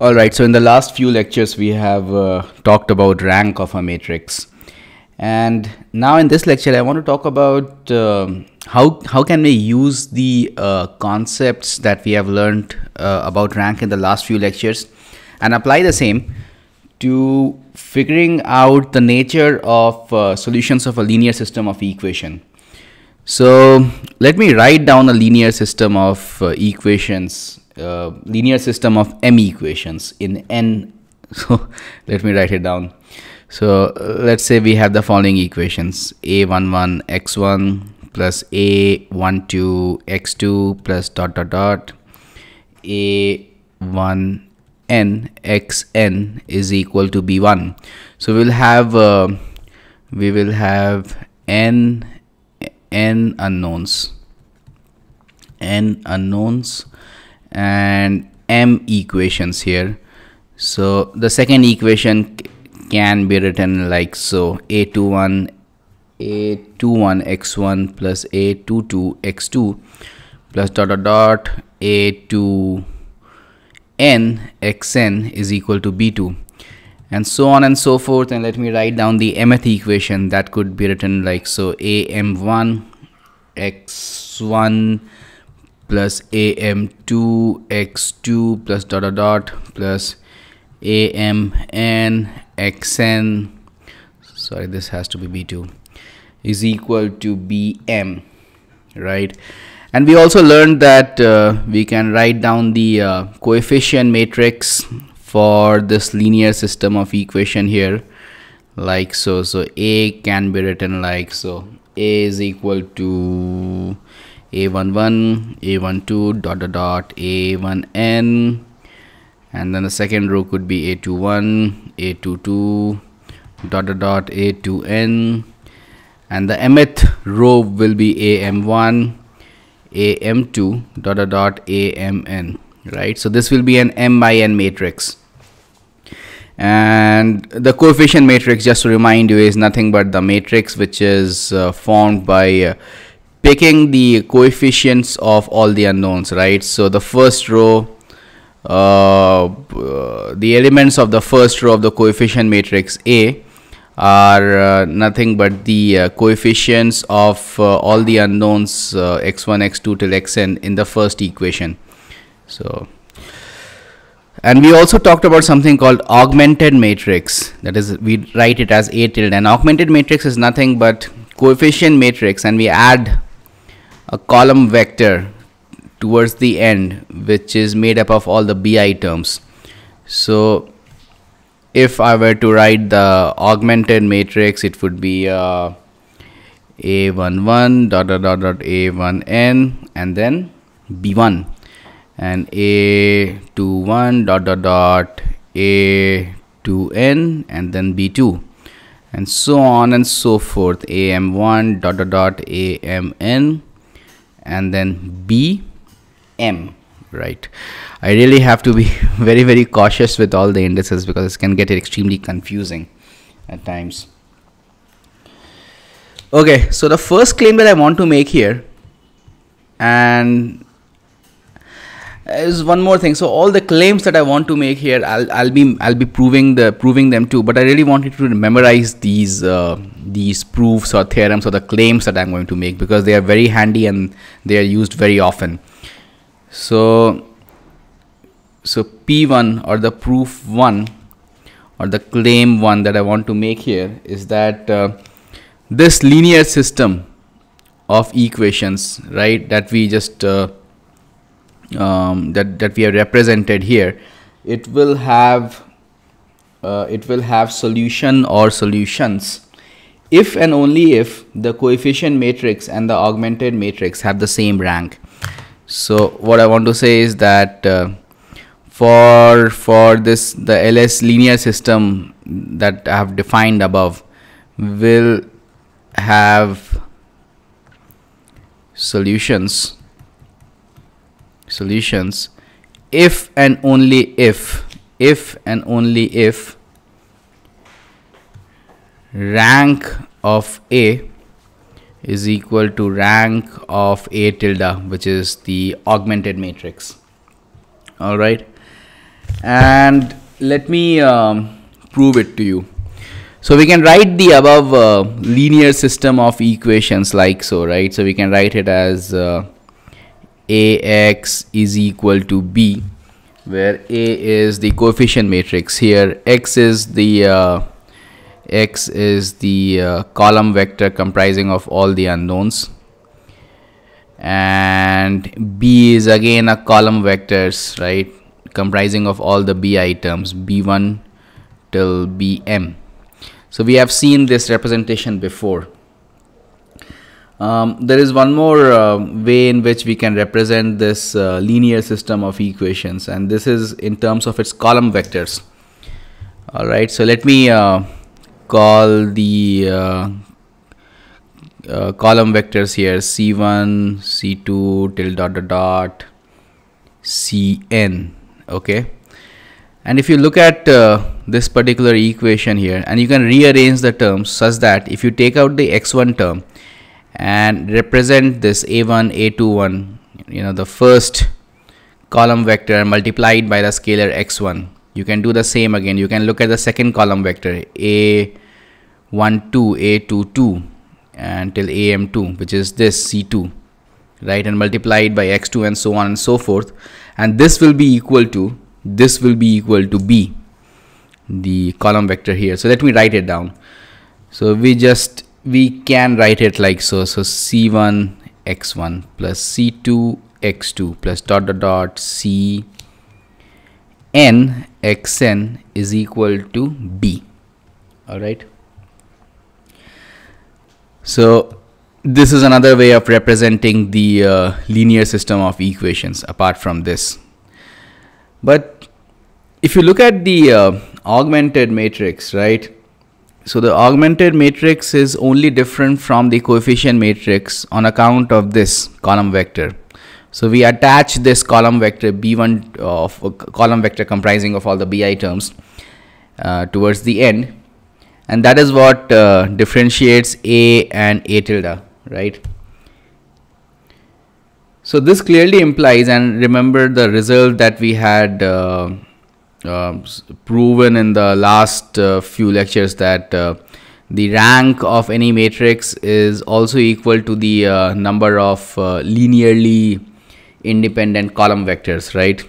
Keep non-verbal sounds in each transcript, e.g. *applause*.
All right, so in the last few lectures, we have uh, talked about rank of a matrix. And now in this lecture, I want to talk about um, how, how can we use the uh, concepts that we have learned uh, about rank in the last few lectures and apply the same to figuring out the nature of uh, solutions of a linear system of equation. So let me write down a linear system of uh, equations uh, linear system of m equations in n. *laughs* So let me write it down. So uh, let's say we have the following equations. A11 x1 plus a12 x2 plus dot dot dot. A1 n xn is equal to b1 so we'll have uh, we will have n n unknowns. N unknowns and m equations here. So the second equation can be written like so a21 a21 x1 plus a22 x2 plus dot dot dot a2 n xn is equal to b2 and so on and so forth and let me write down the mth equation that could be written like so am1 x1 plus am2 x2 plus dot dot dot plus amn xn sorry this has to be b2 is equal to bm right? And we also learned that uh, we can write down the uh, coefficient matrix for this linear system of equation here. Like so. So a can be written like so. A is equal to a11 a12 dot dot dot a1n and then the second row could be a21 a22 dot dot dot a2n and the mth row will be am1 am2 dot dot dot amn right? So this will be an m by n matrix. And the coefficient matrix just to remind you is nothing but the matrix which is uh, formed by uh, picking the coefficients of all the unknowns right? So the first row uh, uh, the elements of the first row of the coefficient matrix A are uh, nothing but the uh, coefficients of uh, all the unknowns uh, x1 x2 till xn in the first equation. So and we also talked about something called augmented matrix. That is we write it as a tilde and augmented matrix is nothing but coefficient matrix and we add a column vector towards the end which is made up of all the bi terms. So if I were to write the augmented matrix it would be uh, a11 dot dot dot dot a1n and then b1 and a21 dot dot dot a2n and then b2 and so on and so forth. Am1 dot dot dot amn and then B M right? I really have to be *laughs* very very cautious with all the indices because it can get extremely confusing at times. Okay so the first claim that I want to make here and is one more thing. So all the claims that i want to make here i'll, I'll be i'll be proving the proving them too. But i really wanted to memorize these uh, these proofs or theorems or the claims that i'm going to make because they are very handy and they are used very often. So so p1 or the proof 1 or the claim 1 that i want to make here is that uh, this linear system of equations right that we just uh, um, that that we have represented here it will have uh, it will have solution or solutions. If and only if the coefficient matrix and the augmented matrix have the same rank. So what i want to say is that uh, for for this the ls linear system that i have defined above will have solutions solutions if and only if if and only if rank of a is equal to rank of a tilde which is the augmented matrix all right and let me um, prove it to you. So we can write the above uh, linear system of equations like so, right? So we can write it as uh, ax is equal to b, where a is the coefficient matrix. Here x is the uh, x is the uh, column vector comprising of all the unknowns. And b is again a column vectors right comprising of all the bi items b1 till bm so we have seen this representation before um, there is one more uh, way in which we can represent this uh, linear system of equations and this is in terms of its column vectors. All right so let me uh, call the uh, uh, column vectors here. C1 c2 till dot dot dot cn okay? And if you look at uh, this particular equation here and you can rearrange the terms such that if you take out the x1 term and represent this a1 a21 you know the first column vector it by the scalar x1 you can do the same again. You can look at the second column vector a12 a22 until am2 which is this c2 right? And multiply it by x2 and so on and so forth. And this will be equal to this will be equal to b the column vector here. So let me write it down. So we just we can write it like so so c1 x1 plus c2 x2 plus dot dot dot c n xn is equal to b all right so this is another way of representing the uh, linear system of equations apart from this. But if you look at the uh, augmented matrix, right? So the augmented matrix is only different from the coefficient matrix on account of this column vector. So we attach this column vector B1 of uh, column vector comprising of all the BI terms uh, towards the end and that is what uh, differentiates a and a tilde right so this clearly implies and remember the result that we had uh, uh, proven in the last uh, few lectures that uh, the rank of any matrix is also equal to the uh, number of linearly independent column vectors right?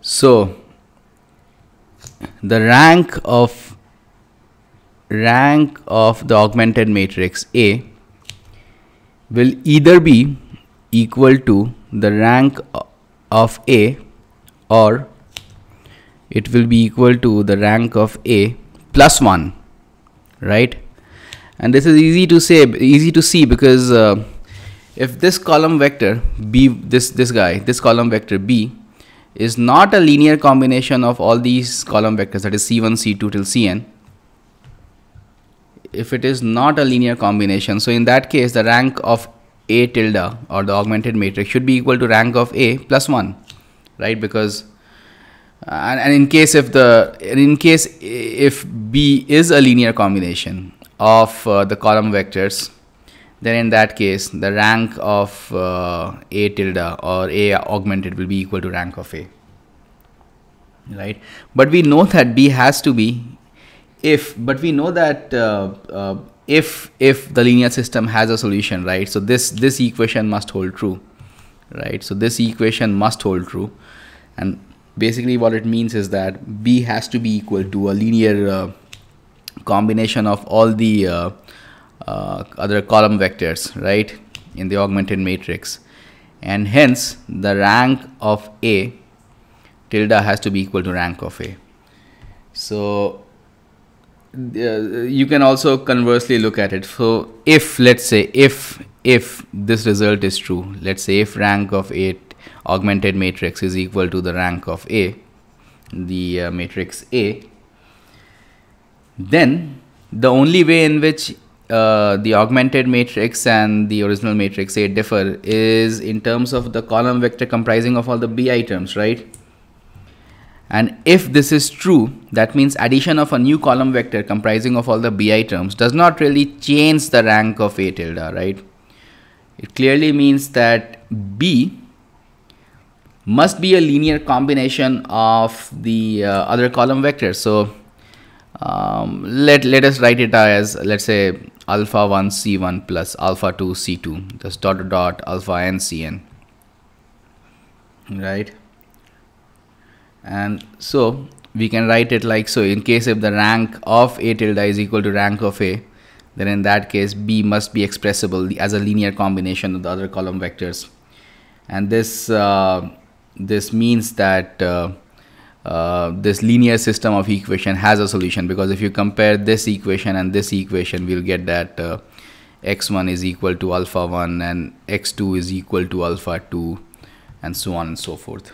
So the rank of rank of the augmented matrix A will either be equal to the rank of A or it will be equal to the rank of A plus 1 right? And this is easy to say easy to see because uh, if this column vector B this this guy this column vector B is not a linear combination of all these column vectors that is c1 c2 till cn if it is not a linear combination so in that case the rank of a tilde or the augmented matrix should be equal to rank of a plus 1 right? Because and, and in case if the in case if b is a linear combination of uh, the column vectors then in that case the rank of uh, a tilde or a augmented will be equal to rank of a right? But we know that b has to be if but we know that uh, uh, if if the linear system has a solution right? So this this equation must hold true right so this equation must hold true and basically what it means is that b has to be equal to a linear uh, combination of all the uh, uh, other column vectors, right, in the augmented matrix. And hence, the rank of A tilde has to be equal to rank of A. So, you can also conversely look at it. So, if let's say if if this result is true, let's say if rank of A augmented matrix is equal to the rank of A, the uh, matrix A, then the only way in which uh, the augmented matrix and the original matrix A differ is in terms of the column vector comprising of all the bi terms, right? And if this is true, that means addition of a new column vector comprising of all the bi terms does not really change the rank of A tilde, right? It clearly means that B must be a linear combination of the uh, other column vectors. So um, let, let us write it as let's say alpha 1 c1 plus alpha 2 c2 just dot dot alpha n cn right and so we can write it like so in case if the rank of a tilde is equal to rank of a then in that case b must be expressible as a linear combination of the other column vectors. And this uh, this means that uh, uh, this linear system of equation has a solution because if you compare this equation and this equation we'll get that uh, x1 is equal to alpha 1 and x2 is equal to alpha 2 and so on and so forth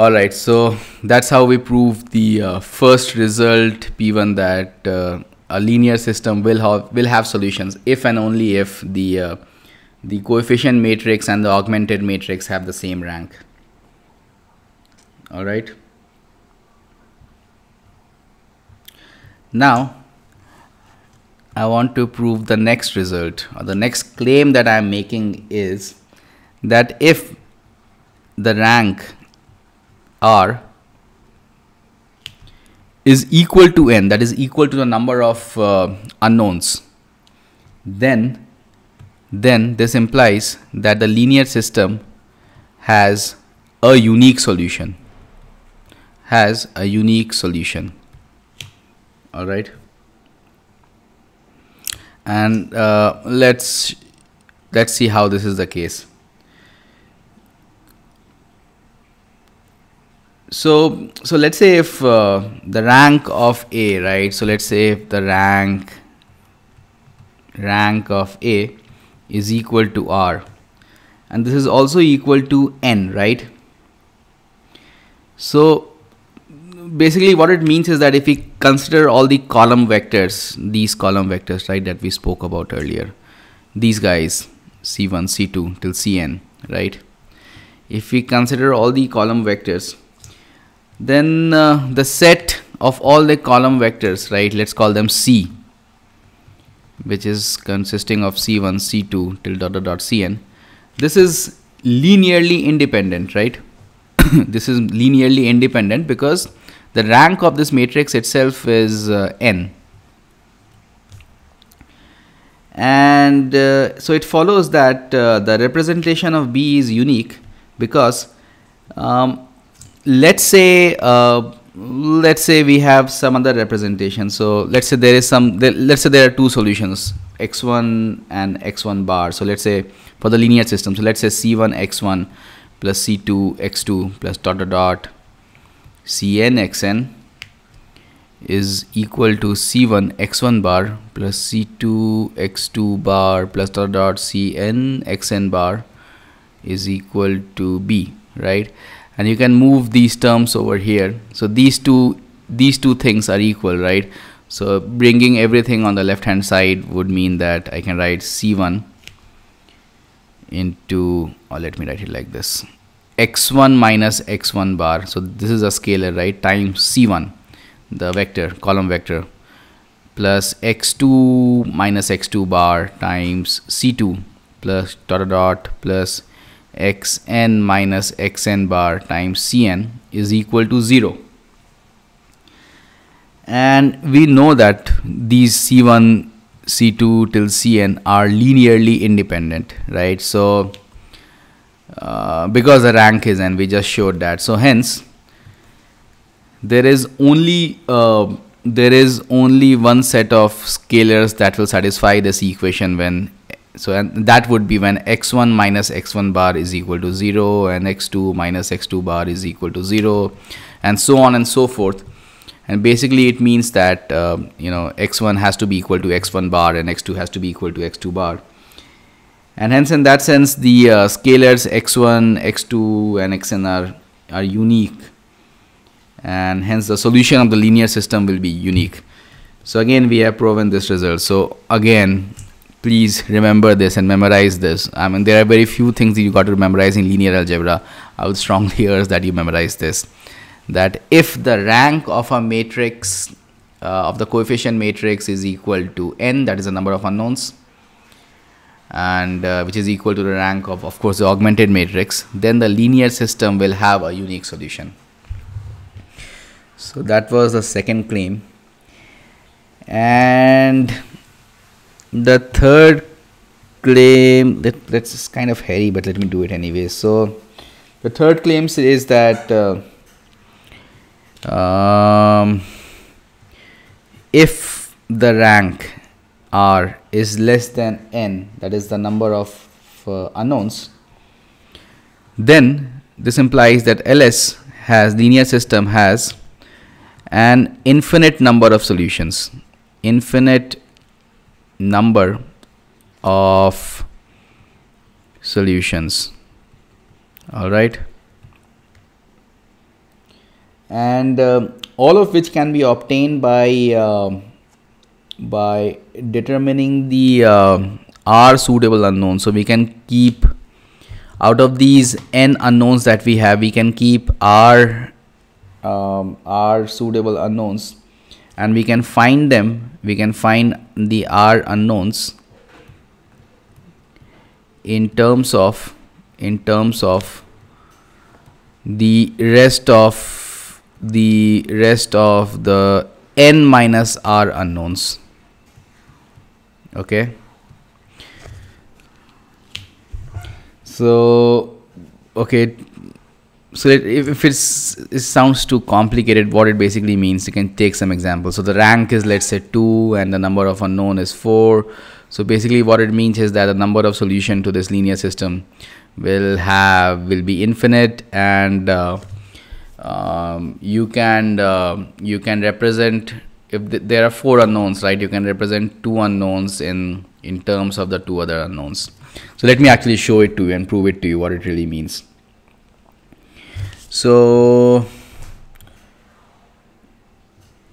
all right so that's how we prove the uh, first result p1 that uh, a linear system will have will have solutions if and only if the uh, the coefficient matrix and the augmented matrix have the same rank. All right? Now I want to prove the next result or the next claim that I am making is that if the rank R is equal to n that is equal to the number of uh, unknowns. Then then this implies that the linear system has a unique solution. Has a unique solution. All right? And uh, let's let's see how this is the case so so let's say if uh, the rank of a right? So let's say if the rank rank of a is equal to r and this is also equal to n right? So basically what it means is that if we consider all the column vectors these column vectors right that we spoke about earlier these guys c1 c2 till cn right? If we consider all the column vectors then uh, the set of all the column vectors right let's call them c which is consisting of c1 c2 till dot dot dot cn this is linearly independent right? *coughs* This is linearly independent because the rank of this matrix itself is uh, n. And uh, so it follows that uh, the representation of b is unique because um, let's say uh, let's say we have some other representation. So let's say there is some there, let's say there are two solutions x1 and x1 bar. So let's say for the linear system so let's say c1 x1 plus c2 x2 plus dot dot dot. Cn xn is equal to c1 x1 bar plus c2 x2 bar plus dot dot. Cn xn bar is equal to b right and you can move these terms over here. So these two these two things are equal right? So bringing everything on the left hand side would mean that I can write c1 into or let me write it like this. X1 minus x1 bar. So this is a scalar right? Times c1 the vector column vector plus x2 minus x2 bar times c2 plus dot dot plus xn minus xn bar times cn is equal to 0 and we know that these c1 c2 till cn are linearly independent right? So uh, because the rank is n we just showed that. So hence there is only uh, there is only one set of scalars that will satisfy this equation when so and that would be when x1 minus x1 bar is equal to 0 and x2 minus x2 bar is equal to 0 and so on and so forth. And basically it means that uh, you know x1 has to be equal to x1 bar and x2 has to be equal to x2 bar. And hence in that sense the uh, scalars x1 x2 and xn are are unique. And hence the solution of the linear system will be unique. So again we have proven this result. So again please remember this and memorize this. I mean, there are very few things that you got to memorize in linear algebra. I would strongly *laughs* urge that you memorize this. That if the rank of a matrix, uh, of the coefficient matrix is equal to n, that is the number of unknowns, and uh, which is equal to the rank of of course the augmented matrix then the linear system will have a unique solution so that was the second claim and the third claim that that's kind of hairy but let me do it anyway. So the third claim is that uh, um, if the rank r is less than n that is the number of uh, unknowns then this implies that ls has linear system has an infinite number of solutions. Infinite number of solutions. All right? And uh, all of which can be obtained by uh, by determining the uh, r suitable unknowns. So we can keep out of these n unknowns that we have we can keep r um, r suitable unknowns and we can find them we can find the r unknowns in terms of in terms of the rest of the rest of the n minus r unknowns. Okay? So okay so if, it sounds too complicated what it basically means you can take some examples. So the rank is let's say 2 and the number of unknown is 4 so basically what it means is that the number of solution to this linear system will have will be infinite and uh, um, you can uh, you can represent if th there are four unknowns right? You can represent two unknowns in in terms of the two other unknowns. So let me actually show it to you and prove it to you what it really means so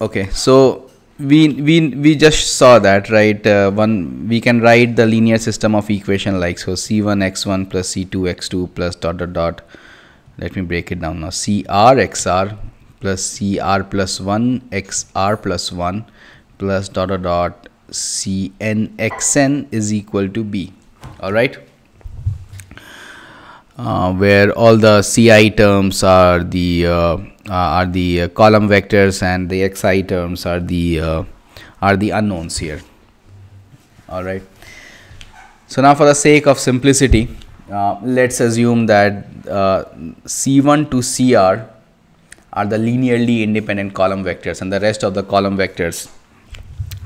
okay so we we we just saw that right uh, one we can write the linear system of equation like so c1 x1 plus c2 x2 plus dot dot dot. Let me break it down now. Cr xr plus cr plus 1 xr plus 1 plus dot dot dot. Cn xn is equal to b. All right where all the ci terms are the uh, are the uh, column vectors and the xi terms are the uh, are the unknowns here. All right. So now for the sake of simplicity uh, let's assume that uh, c1 to cr are the linearly independent column vectors and the rest of the column vectors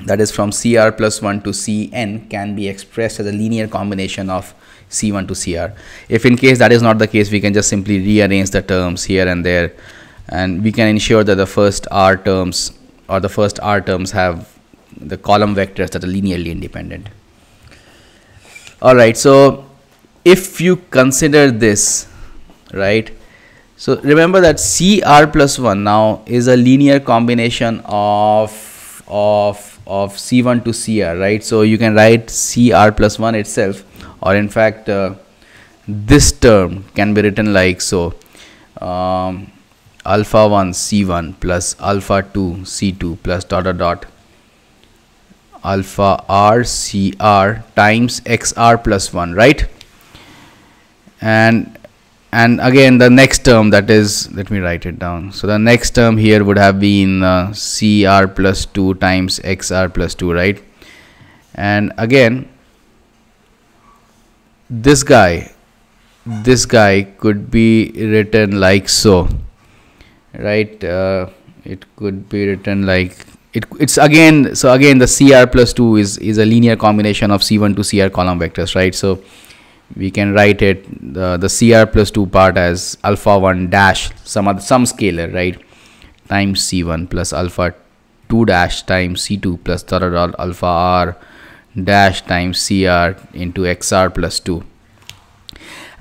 that is from cr plus 1 to cn can be expressed as a linear combination of C1 to CR. If in case that is not the case, we can just simply rearrange the terms here and there and we can ensure that the first R terms or the first R terms have the column vectors that are linearly independent. Alright, so if you consider this, right, so remember that CR plus 1 now is a linear combination of, of, of C1 to CR, right? So you can write CR plus 1 itself or in fact uh, this term can be written like so um, alpha 1 c1 plus alpha 2 c2 plus dot dot dot alpha r cr times xr plus 1 right? And and again the next term that is let me write it down. So the next term here would have been uh, cr plus 2 times xr plus 2 right? And again this guy this guy could be written like so right? Uh, it could be written like it, it's again so again the cr plus 2 is is a linear combination of c1 to cr column vectors right? So we can write it the, the cr plus 2 part as alpha 1 dash some other some scalar right? Times c1 plus alpha 2 dash times c2 plus dot dot alpha r dash times cr into xr plus 2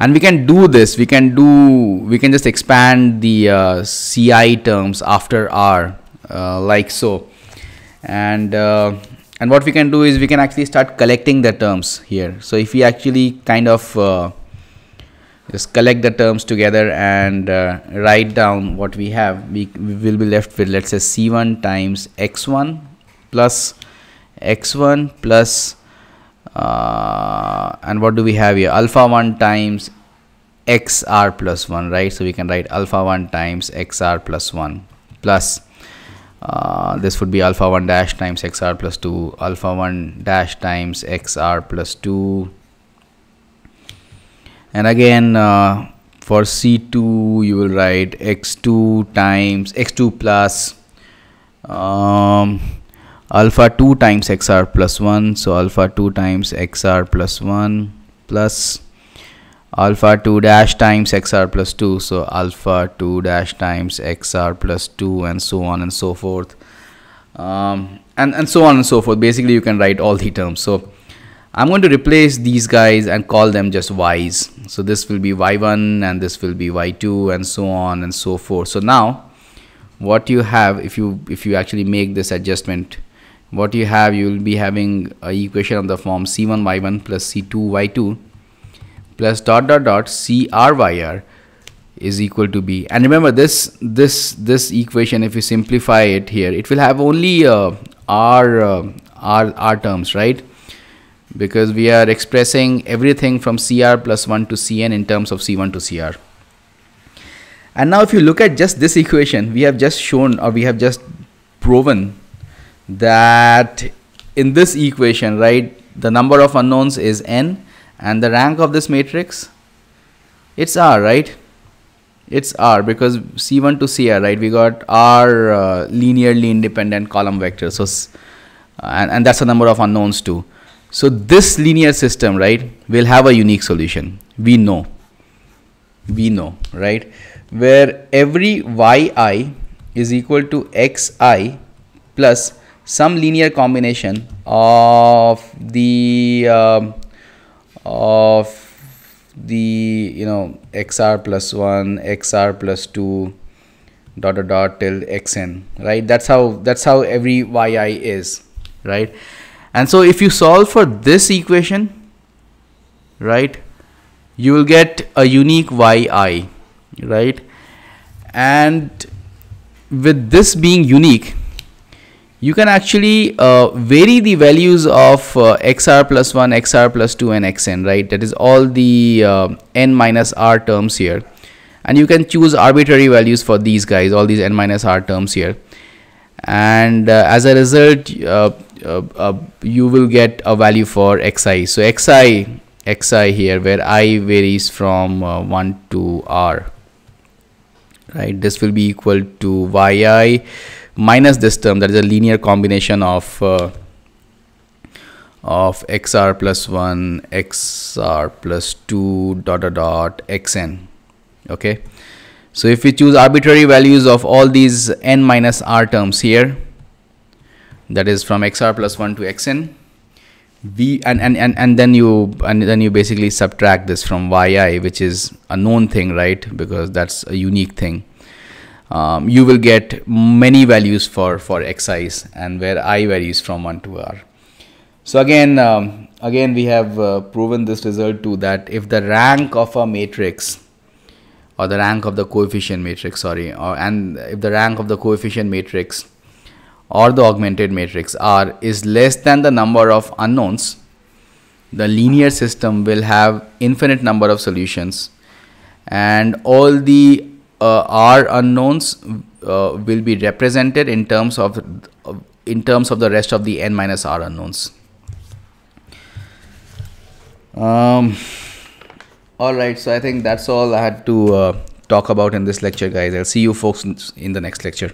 and we can do this. We can do we can just expand the uh, ci terms after r uh, like so. And uh, and what we can do is we can actually start collecting the terms here. So if we actually kind of uh, just collect the terms together and uh, write down what we have we, we will be left with let's say c1 times x1 plus x1 plus uh, and what do we have here? Alpha 1 times xr plus 1 right? So we can write alpha 1 times xr plus 1 plus uh, this would be alpha 1 dash times xr plus 2 alpha 1 dash times xr plus 2 and again uh, for c2 you will write x2 times x2 plus um, alpha 2 times xr plus 1 so alpha 2 times xr plus 1 plus alpha 2 dash times xr plus 2 so alpha 2 dash times xr plus 2 and so on and so forth. Um, and and so on and so forth. Basically you can write all the terms. So I'm going to replace these guys and call them just y's. So this will be y1 and this will be y2 and so on and so forth. So now what you have if you if you actually make this adjustment what you have you will be having a equation of the form c1 y1 plus c2 y2 plus dot dot dot C R Y R is equal to b. And remember this this this equation if you simplify it here it will have only uh, r uh, r r terms right? Because we are expressing everything from cr plus 1 to cn in terms of c1 to cr and now if you look at just this equation we have just shown or we have just proven that in this equation right the number of unknowns is n and the rank of this matrix it's R right? It's R because C1 to CR right we got R uh, linearly independent column vector so and, and that's the number of unknowns too. So this linear system right will have a unique solution. We know. We know right? Where every yi is equal to xi plus some linear combination of the um, of the you know xr plus 1 xr plus 2 dot dot dot till xn right? That's how that's how every yi is right? And so if you solve for this equation right you will get a unique yi right? And with this being unique you can actually uh, vary the values of uh, xr plus 1 xr plus 2 and xn right? That is all the uh, n minus r terms here. And you can choose arbitrary values for these guys all these n minus r terms here. And uh, as a result uh, uh, you will get a value for xi so xi xi here where i varies from 1 to r right? This will be equal to yi minus this term that is a linear combination of uh, of xr plus 1 xr plus 2 dot dot dot xn. Okay? So if we choose arbitrary values of all these n minus r terms here that is from xr plus 1 to xn v and, and and and then you and then you basically subtract this from yi which is a known thing right? Because that's a unique thing um, you will get many values for for xi's and where i varies from 1 to r. So again um, again we have uh, proven this result too that if the rank of a matrix or the rank of the coefficient matrix sorry or and if the rank of the coefficient matrix or the augmented matrix R is less than the number of unknowns the linear system will have infinite number of solutions and all the uh, R unknowns uh, will be represented in terms of in terms of the rest of the n minus r unknowns. Um, all right, so I think that's all I had to uh, talk about in this lecture, guys. I'll see you folks in the next lecture.